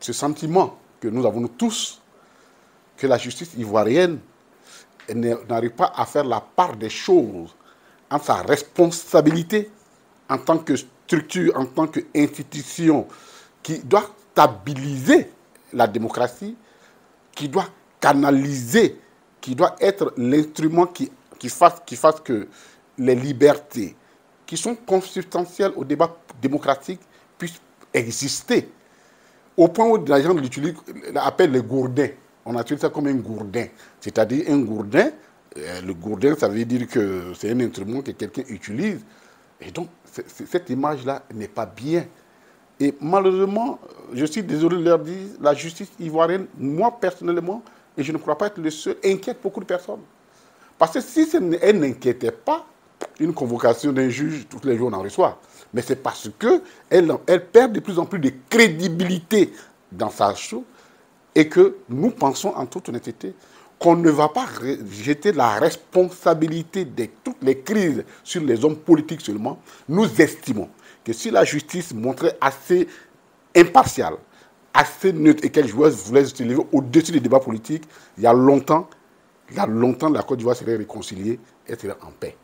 ce sentiment que nous avons tous, que la justice ivoirienne n'arrive pas à faire la part des choses en sa responsabilité en tant que structure, en tant qu'institution qui doit stabiliser la démocratie, qui doit canaliser, qui doit être l'instrument qui, fasse, qui fasse que les libertés qui sont consubstantielles au débat démocratique puissent exister. Au point où les gens l'appellent les gourdins. On a utilisé ça comme un gourdin. C'est-à-dire un gourdin, euh, le gourdin, ça veut dire que c'est un instrument que quelqu'un utilise. Et donc, cette image-là n'est pas bien. Et malheureusement, je suis désolé de leur dire, la justice ivoirienne, moi personnellement, et je ne crois pas être le seul, inquiète beaucoup de personnes. Parce que si elle n'inquiétait pas, une convocation d'un juge, tous les jours on en reçoit. Mais c'est parce qu'elle elle perd de plus en plus de crédibilité dans sa chose et que nous pensons en toute honnêteté qu'on ne va pas jeter la responsabilité de toutes les crises sur les hommes politiques seulement. Nous estimons que si la justice montrait assez impartiale, assez neutre et qu'elle voulait se lever au-dessus des débats politiques, il y a longtemps, il y a longtemps, la Côte d'Ivoire serait réconciliée et serait en paix.